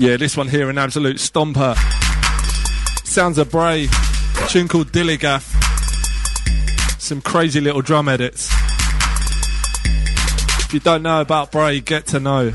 Yeah, this one here, an absolute stomper. Sounds of Brave, A tune called Dilligaf. Some crazy little drum edits. If you don't know about Brey, get to know.